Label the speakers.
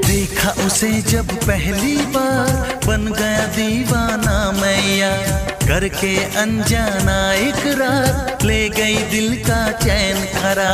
Speaker 1: देखा उसे जब पहली बार। बन गया दीवाना मैया। करके अनजाना इकरार ले गई दिल का चैन खरा